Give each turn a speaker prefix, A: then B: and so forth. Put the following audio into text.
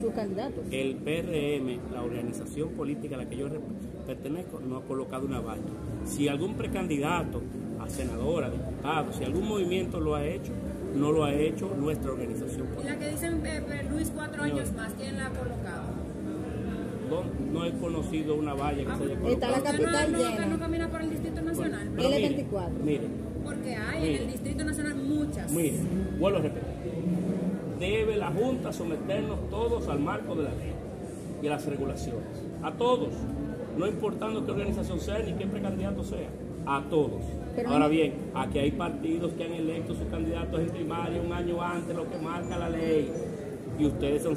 A: sus candidatos.
B: El PRM, la organización política a la que yo pertenezco, no ha colocado una valla. Si algún precandidato a senadora, a diputado, si algún movimiento lo ha hecho, no lo ha hecho nuestra organización
C: Y
B: política.
C: la que dicen eh, eh, Luis cuatro años más, ¿quién la ha colocado?
B: No, no he conocido una valla que
C: Ah,
B: se haya
A: Está la
B: colocado.
C: ¿Usted no,
A: capital
C: no,
A: llena.
C: no camina por el Distrito Nacional?
B: Pero
A: L
B: mire,
A: 24.
B: Mire,
C: Porque hay en
B: Mire.
C: el Distrito Nacional muchas.
B: mire, vuelvo a repetir. Debe la Junta someternos todos al marco de la ley y a las regulaciones. A todos. No importando qué organización sea ni qué precandidato sea. A todos.
A: Pero
B: Ahora bien, aquí hay partidos que han electo sus candidatos en primaria un año antes, lo que marca la ley. Y ustedes son